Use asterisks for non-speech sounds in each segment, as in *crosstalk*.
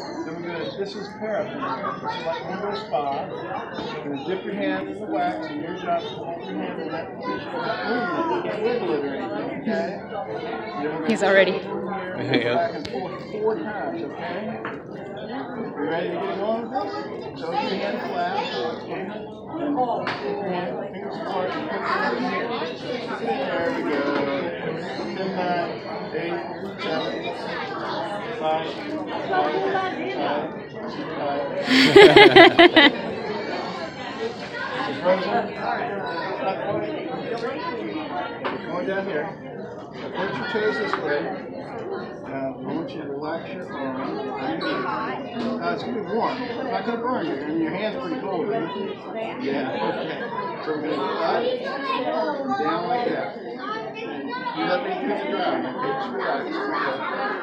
Then we're gonna, this is paraffin. This is like window spa. You're gonna dip your hand in the wax, and your job is to hold your hand in that position without moving it. You can't wiggle it or anything, okay? Then we're gonna He's already. go Back and forth four times, okay? You ready to get going with this? So your hand flat. And your hand, fingers apart, put your hand in here. There we go. Ten, nine, eight, Going down here. Point your toes this way. Now I want you to relax your arm. Now it's gonna be warm. It's not gonna burn you. And your hand's pretty cold. Yeah. Okay. So we're gonna go up, down like that. You let me the.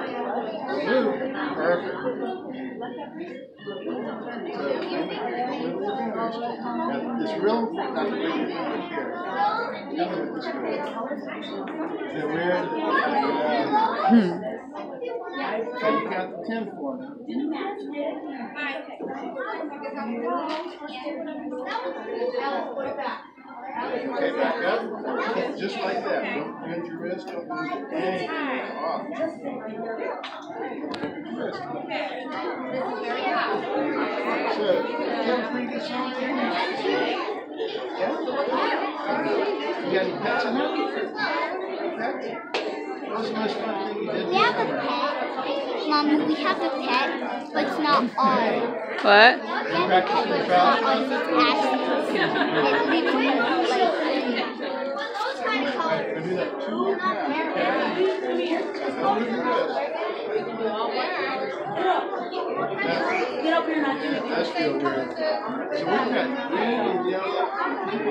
Blue. Perfect. So, aim it with your fingers. Now, it's real not to bring your fingers here. Weird? Hmm. You got the ten for me. Okay, back up. Just like that. Don't bend your wrist. Don't move anything. Off. Wrist. So, feel free to sign in. Yeah? You got any pets in here? Pets? What's the most fun thing you did? We have a ah. pet. Mom, we have a pet, but it's not ours. What? We have a pet, but it's not ours. It's Ashley. It lives in like. Alright, we'll do that two more times, okay? Now, we're gonna do this. That's feel good. So we've got green and yellow,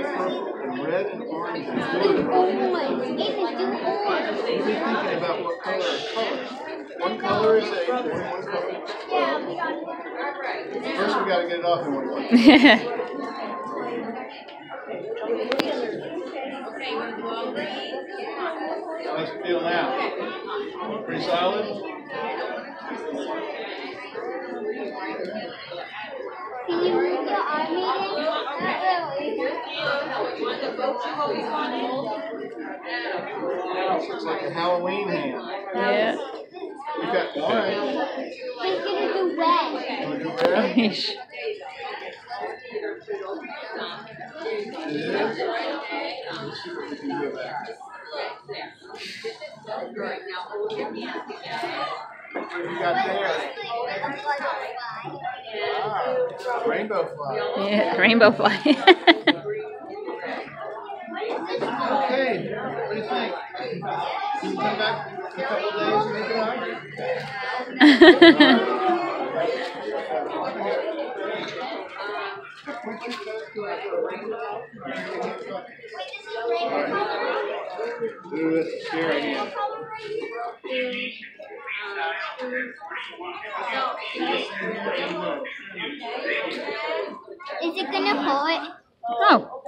purple, and red and orange and blue. Orange. Even do orange. You've thinking about what color is color. One color is eight, one color is Yeah, we got it. First, we gotta get it off in one color. *laughs* How's it feel now? Pretty solid? Can you move your arm meeting? Looks like a Halloween hand. yeah. We've got orange. He's gonna do red. You wanna do red? Rainbow fly. Yeah, rainbow fly. *laughs* Okay, what do you think? Can you come back a couple days and make it up? Put your toes to it. Do it, stare again. Is it gonna hurt? oh.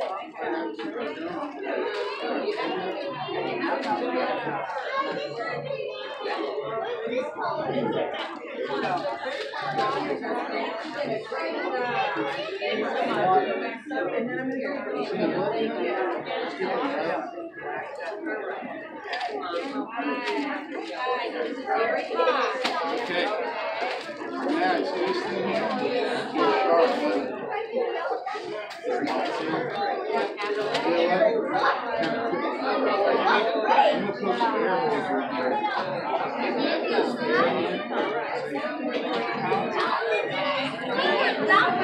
Okay. Now, you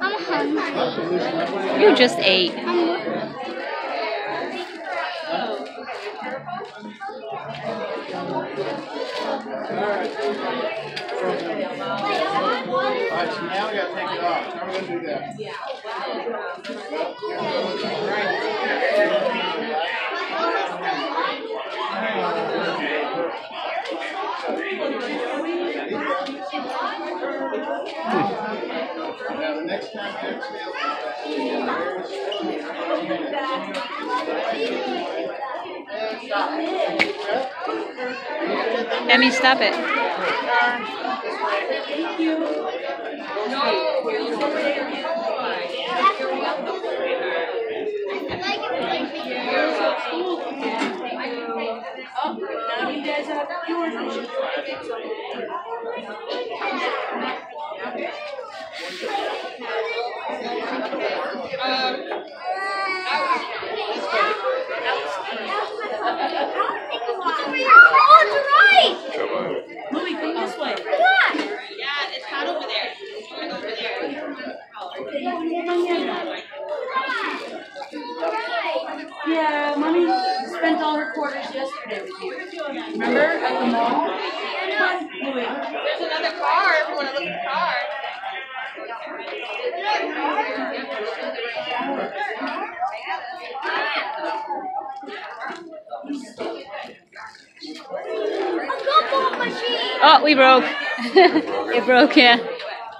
I'm hungry. You just ate. I'm. Alright, so now we gotta take it off. How are we gonna do that? Well, Now, the next time you Emmy, stop it. Oh, it's right. Louis, come this way. Look at that. Yeah, it's hot over there. It's going over there. Yeah, mommy spent all her quarters yesterday with you. Remember at the mall? Louis. There's another car if you want to look at the car. A gumball machine. Oh, we broke. *laughs* it broke, yeah.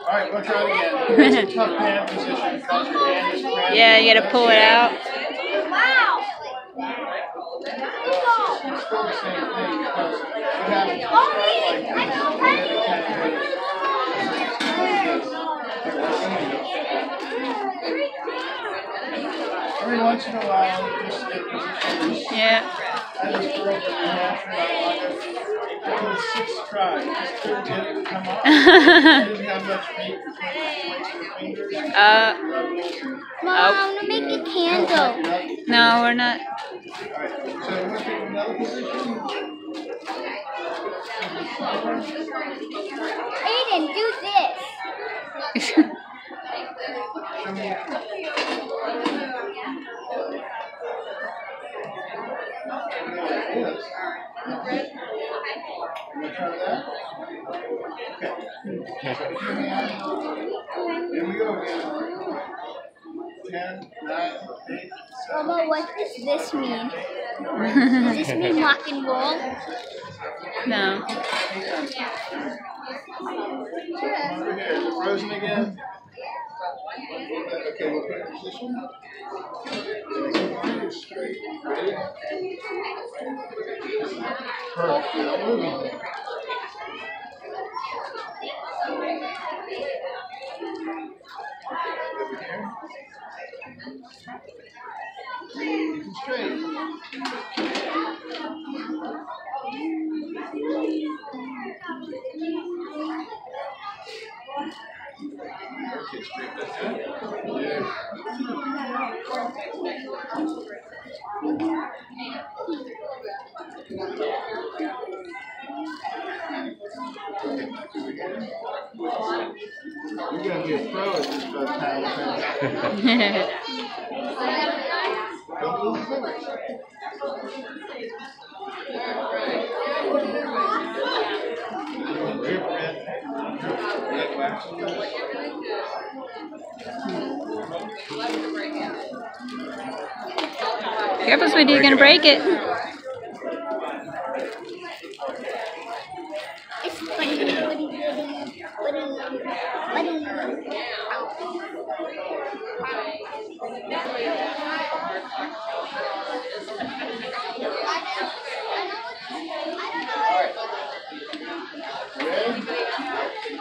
Alright, we'll try it again. *laughs* It's a tough hand position because your hand is cramped. Yeah, you gotta pull it out. Wow. It's still the same thing because you have it Mommy, I know Penny. Every once in a while, you just get positions. Yeah. I just broke it in I like it. It six. Just couldn't get it to come off. I didn't have much meat between the points of the fingers. Uh, Mom, I'm gonna make a candle. no, we're not. Alright. Ayden, do this. *laughs* Okay. Here we go again. Ten, nine, eight, seven. Mama, what does this mean? Does this mean *laughs* rock and roll? No. Over here, is it frozen again? Okay, we'll put it in position. Straight, ready? Perfect, now moving. You're gonna be a pro at this by the Careful, sweetie, you're gonna break it.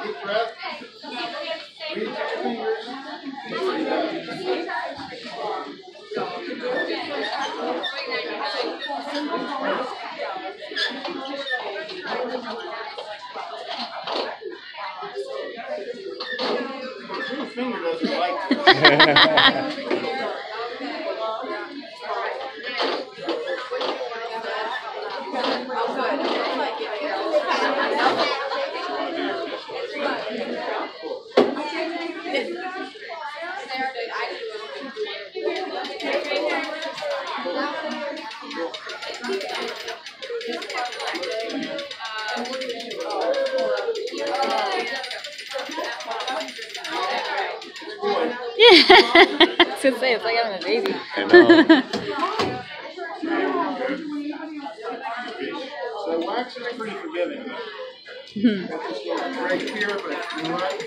Deep breath. Reach your fingers. Finger doesn't like *laughs* I was it's like having a baby. I know. *laughs* So wax is pretty forgiving. Hmm. Got this little break here, but you know what?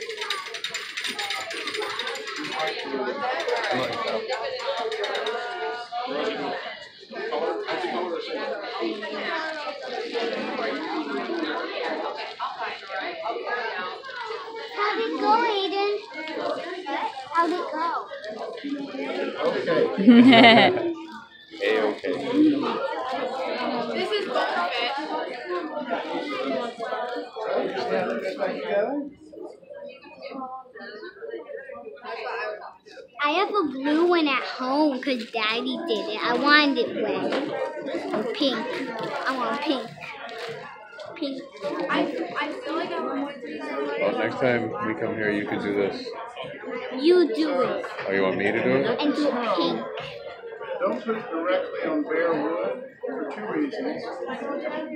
How'd it go, Ayden? How'd it go? Okay. A-okay. This is. I have a blue one at home because Daddy did it. I wanted it red or pink. I want pink. Pink. I, I feel like I want to Well, next time we come here, you can do this. You do it Oh, you want me to do it? and do pink. Don't put it directly on bare wood for two reasons.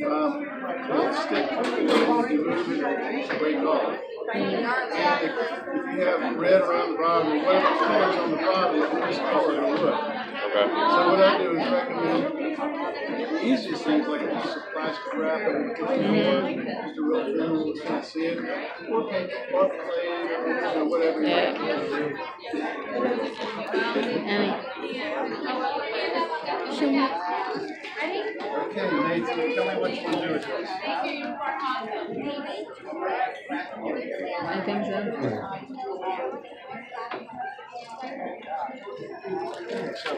Um, don't stick to the wood, you move it, break off. And if, if you have red around the bottom, or whatever color's on the bottom, it just color the wood. Okay. So what I do is recommend the easiest things like a piece of plastic wrap and just a real thin one, you can't see it, or paint, or clay, or you know, whatever. you Yeah. Okay, Nathan, tell me what you want to do with this. I think so. So,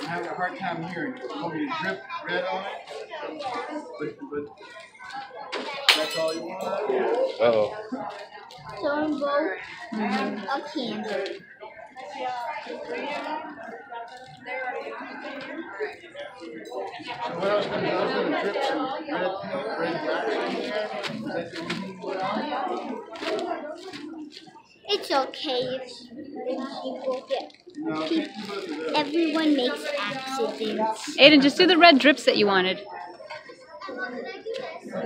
I'm having a hard time hearing. You want me to drip red on it? But, but, that's all you want? Uh-oh. So in both a candle. What red red wax in? It's okay if, people get. Everyone makes accidents. Ayden, just do the red drips that you wanted.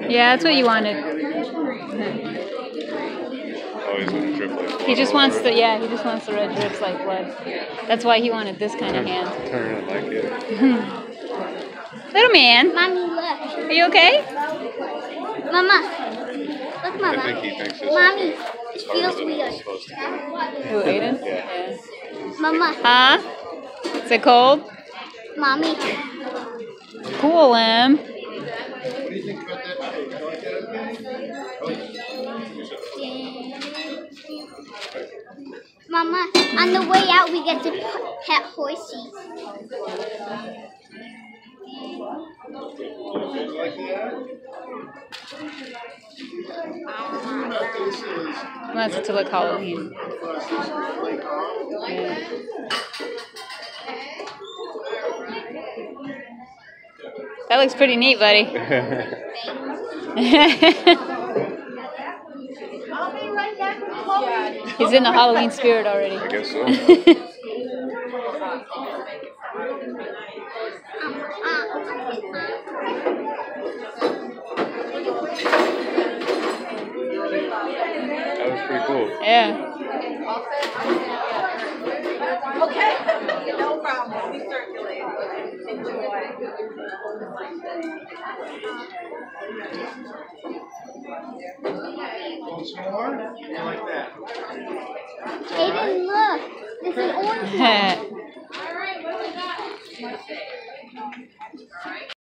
Yeah, that's what you wanted. He's gonna drip like He just wants the yeah, he just wants the red drips like blood. That's why he wanted this kind of hand. Turn it like it. *laughs* Little man, Mommy, look. are you okay? Mama. Look, Mama. I Mama. think he thinks it's Mommy, okay. it feels than it was weird. supposed to be. Who, Ayden? Yeah. Mama, Huh? Is it cold? mommy. Cool him. What do you think about that cake? That Mama, on the way out, we get to pet horses. You like that? The thing about this is, He wants it to look Halloween. plus this is flake off. Yeah. That looks pretty neat, buddy. *laughs* *laughs* I'll be right back with Chloe. He's in the Halloween spirit already. I guess so. That was pretty cool. yeah. Okay, *laughs* no problem. We circulate. Enjoy. More, like that. Ayden, look. There's an orange *laughs* one. All right, what?